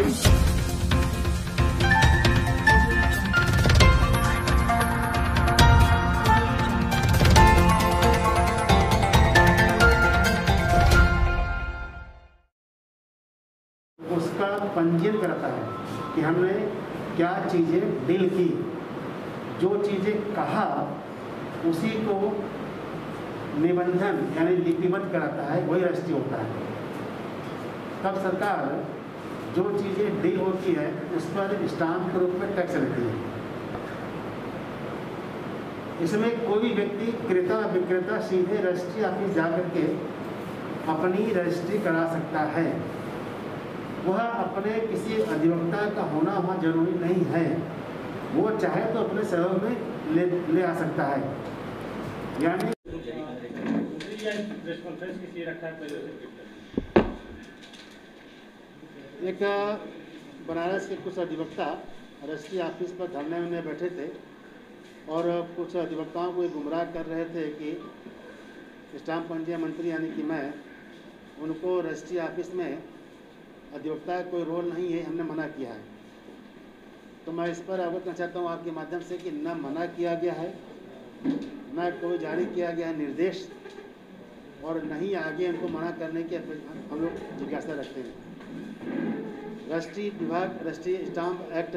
उसका पंजीयन करता है कि हमने क्या चीज़ें डील की। जो चीज़ें कहा, उसी को निबंधन यानी लिपिबद्ध कराता है, वही रजिस्ट्री होता है। तब सरकार जो चीज़ें डील होती है उस पर स्टाम्प के रूप में टैक्स लेती है। इसमें कोई भी व्यक्ति क्रेता विक्रेता सीधे रजिस्ट्री ऑफ़िस जा करके अपनी रजिस्ट्री करा सकता है। वह अपने किसी अधिवक्ता का होना वहाँ ज़रूरी नहीं है। वो चाहे तो अपने सहयोग में ले ले आ सकता है। यानी एक बनारस के कुछ अधिवक्ता रजिस्ट्री ऑफ़िस पर धरने में बैठे थे और कुछ अधिवक्ताओं को गुमराह कर रहे थे कि स्टाम्प पंजीयन मंत्री, यानी कि मैं, उनको रजिस्ट्री ऑफ़िस में अधिवक्ता का कोई रोल नहीं है, हमने मना किया है। तो मैं इस पर अवगत करना चाहता हूँ आपके माध्यम से कि न मना किया गया है, न कोई जारी किया गया है निर्देश, और नहीं आगे इनको मना करने की हम लोग जिज्ञासा रखते हैं। राष्ट्रीय विभाग, राष्ट्रीय स्टाम्प एक्ट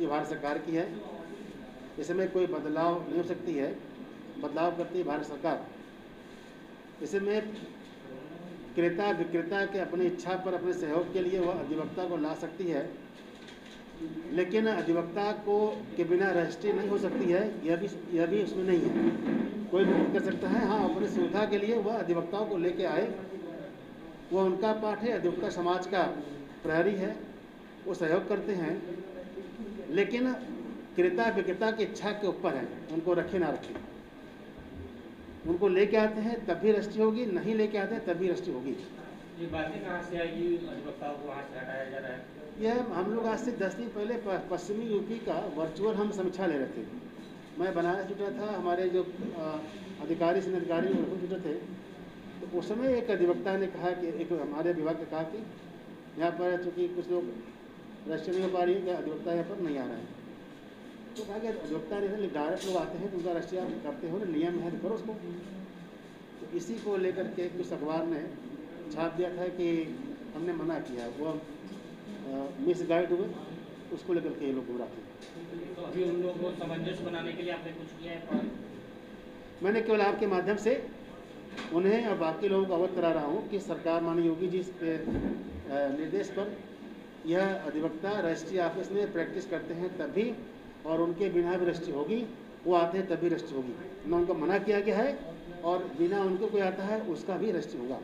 ये भारत सरकार की है। इसमें कोई बदलाव नहीं हो सकती है। बदलाव करती है भारत सरकार। इसमें क्रेता विक्रेता के अपनी इच्छा पर अपने सहयोग के लिए वह अधिवक्ता को ला सकती है। लेकिन अधिवक्ता को के बिना रजिस्ट्री नहीं हो सकती है। यह भी यह भी उसमें नहीं है। कोई भी कर सकता है। हाँ अपनी सुविधा के लिए वह अधिवक्ताओं को लेके आए। वह उनका पाठ है अधिवक्ता समाज का प्रहरी है वो सहयोग करते हैं लेकिन क्रेता विक्रेता की इच्छा के ऊपर है उनको रखे ना रखें। उनको लेके आते हैं तभी रजिस्ट्री होगी नहीं लेके आते हैं तभी रजिस्ट्री होगी। ये बातें कहाँ से आएगी? अधिवक्ताओं को वहाँ से हटाया जा रहा है। यह हम लोग आज से दस दिन पहले पश्चिमी यूपी का वर्चुअल हम समीक्षा ले रहे थे। मैं बनारस जुटा था हमारे जो अधिकारी से अधिकारी जुटे थे। तो उस समय एक अधिवक्ता ने कहा कि एक हमारे विभाग ने कहा कि यहाँ पर चूँकि कुछ लोग रजिस्ट्री नहीं हो पा रही है कि अधिवक्ता यहाँ पर नहीं आ रहा है? तो कहा कि अधिवक्ता नहीं डायरेक्ट लोग आते हैं तो उनका रजिस्ट्री आप करते हो ना नियम है तो करो उसको। तो इसी को लेकर के कुछ अखबार ने छाप दिया था कि हमने मना किया वो मिस गाइड हुए उसको लेकर के ये लोग गुमराह थे तो अभी उन लोगों को सामंजस्य बनाने के लिए आपने कुछ किया है? मैंने केवल आपके माध्यम से उन्हें और बाकी लोगों को अवगत करा रहा हूँ कि सरकार माननीय योगी जी के निर्देश पर यह अधिवक्ता रजिस्ट्री ऑफ़िस में प्रैक्टिस करते हैं तभी और उनके बिना भी रजिस्ट्री होगी वो आते हैं तभी रजिस्ट्री होगी। न उनको मना किया गया है और बिना उनको कोई आता है उसका भी रजिस्ट्री होगा।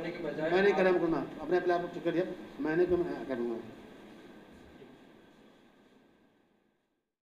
करने कराने मैंने आप- करा मुकदमा अपने अपने आप को कर दिया मैंने क्यों करूँगा।